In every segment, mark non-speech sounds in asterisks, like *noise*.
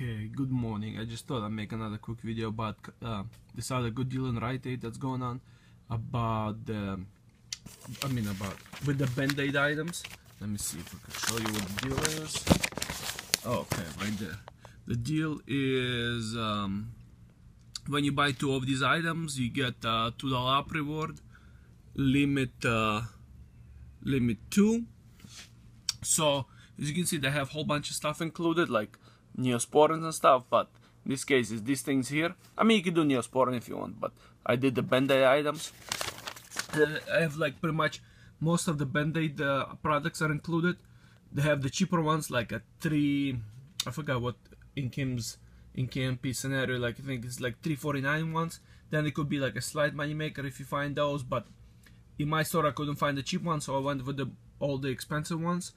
Okay, good morning. I just thought I'd make another quick video about uh, this other good deal in Rite Aid that's going on about the, I mean about with the Band-Aid items. Let me see if I can show you what the deal is. Oh, okay, right there. The deal is um, when you buy two of these items, you get two dollar up reward, limit uh, limit two. So as you can see, they have a whole bunch of stuff included, like neosporins and stuff, but this case is these things here. I mean, you can do neosporin if you want, but I did the Band-Aid items. I have like pretty much most of the Band-Aid uh, products are included. They have the cheaper ones, like a three, I forgot what in Kim's in KMP scenario, like I think it's like 349 ones. Then it could be like a slight money maker if you find those, but in my store I couldn't find the cheap ones, so I went with the all the expensive ones.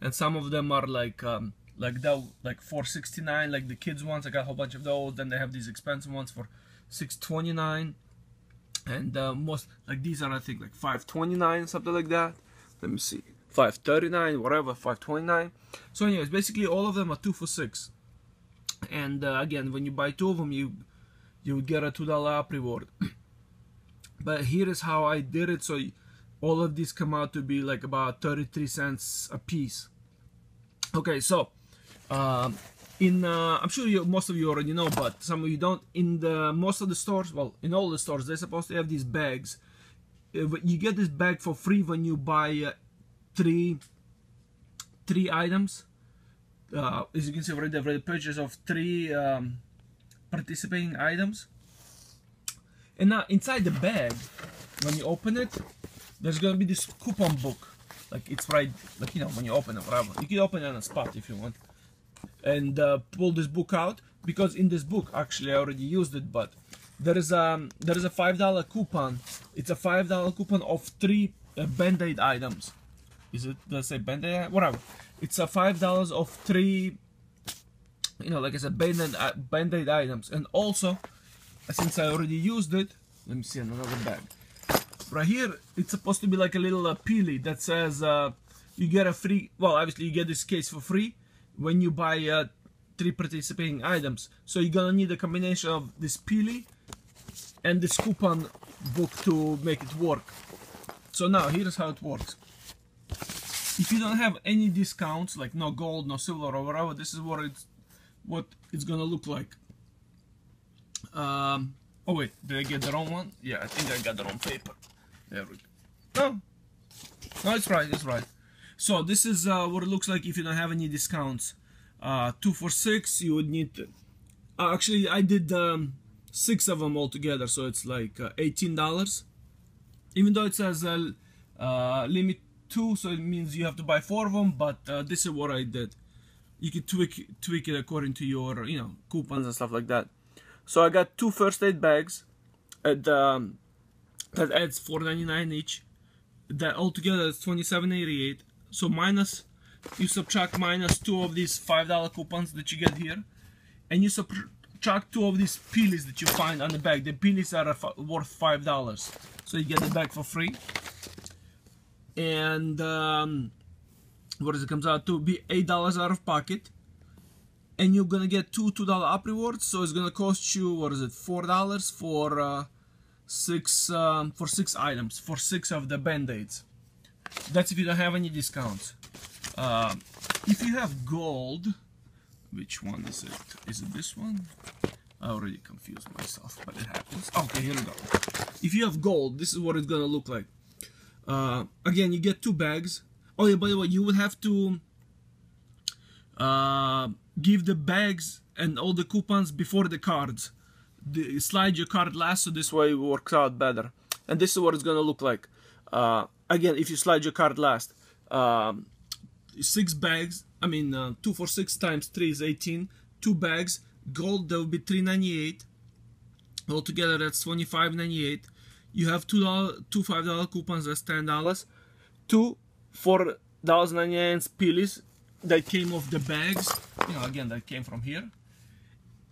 And some of them are like um, like that like 469 like the kids ones i got a whole bunch of those. Then they have these expensive ones for 629 and uh, most like these are i think like 529 something like that. Let me see. 539 whatever 529 so anyways basically all of them are two for six. And uh, again when you buy two of them you you get a two dollar up reward. *coughs* But here is how i did it. So all of these come out to be like about 33 cents a piece. Okay so um, in uh, I'm sure you, most of you already know, but some of you don't. In the most of the stores, well, in all the stores, they're supposed to have these bags. Uh, you get this bag for free when you buy uh, three three items. Uh, as you can see, already I've already purchase of three um, participating items. And now inside the bag, when you open it, there's gonna be this coupon book. Like it's right, like you know, when you open it, whatever. You can open it on a spot if you want and uh, pull this book out because in this book actually I already used it but there is a there is a five dollar coupon. It's a five dollar coupon of three uh, band-aid items. Is it does say band-aid? Whatever. It's a five dollars of three you know like I said band-aid uh, items. And also since I already used it let me see another bag. Right here it's supposed to be like a little uh, peely that says uh, you get a free well obviously you get this case for free when you buy uh, three participating items. So you're gonna need a combination of this peely and this coupon book to make it work. So now here's how it works. If you don't have any discounts, like no gold, no silver or whatever, this is what it's what it's gonna look like. Um, oh wait, did I get the wrong one? Yeah, I think I got the wrong paper. There we go. No, no, it's right, it's right. So this is uh, what it looks like if you don't have any discounts. Uh, two for six, you would need. Uh, actually, I did um, six of them all together, so it's like uh, eighteen dollars. Even though it says uh, uh, limit two, so it means you have to buy four of them. But this is what I did. You can tweak tweak it according to your you know coupons and stuff like that. So I got two first aid bags, at um, that adds 4.99 each. That altogether is 27.88 so minus you subtract minus two of these five dollar coupons that you get here and you subtract two of these peelies that you find on the bag. The peelies are worth five dollars. So you get the bag for free. And um, what does it comes out to? Be eight dollars out of pocket. And you're gonna get two two dollar up rewards. So it's gonna cost you what is it four dollars for uh, six um, for six items for six of the band-aids that's if you don't have any discounts. Uh, if you have gold which one is it? Is it this one? I already confused myself but it happens. Okay here we go. If you have gold this is what it's gonna look like. Uh, again you get two bags. Oh yeah by the way you would have to uh, give the bags and all the coupons before the cards. The, slide your card last so this way it works out better. And this is what it's gonna look like uh, again, if you slide your card last, um, six bags. I mean, uh, two for six times three is 18. Two bags. Gold that would be 3.98. Altogether, that's 25.98. You have two dollar, two five dollar coupons. That's ten dollars. Two four dollars ninety nine peelies that came off the bags. You know, again, that came from here.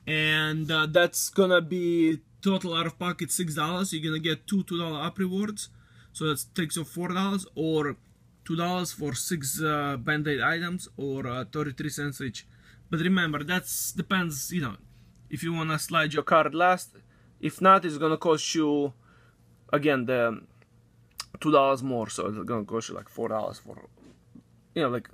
And uh, that's gonna be total out of pocket six dollars. You're gonna get two two dollar up rewards so that takes you four dollars or two dollars for six uh, band-aid items or uh, 33 cents each. But remember that's depends you know if you want to slide your card last. If not it's gonna cost you again the two dollars more. So it's gonna cost you like four dollars for you know like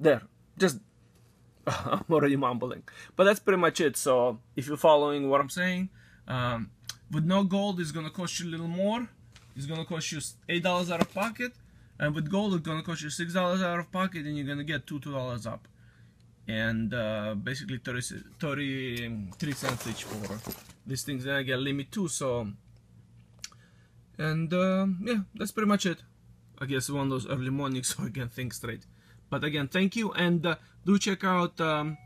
there. Just *laughs* i'm already mumbling. But that's pretty much it. So if you're following what i'm saying um, with no gold it's gonna cost you a little more it's gonna cost you eight dollars out of pocket and with gold it's gonna cost you six dollars out of pocket and you're gonna get two two dollars up. And uh, basically 30, 33 cents each for these things and I get limit too so and uh, yeah that's pretty much it. I guess one of those early mornings *laughs* so I can think straight. But again thank you and uh, do check out um,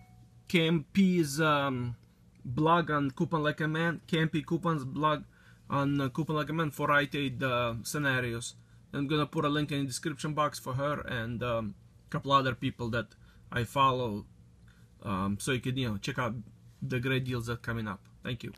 KMP's um, blog on Coupon Like a Man KMP Coupons blog on uh, Coupon Like a Man for Rite Aid uh, scenarios I'm gonna put a link in the description box for her and um, a couple other people that I follow um, so you can you know check out the great deals that are coming up. Thank you.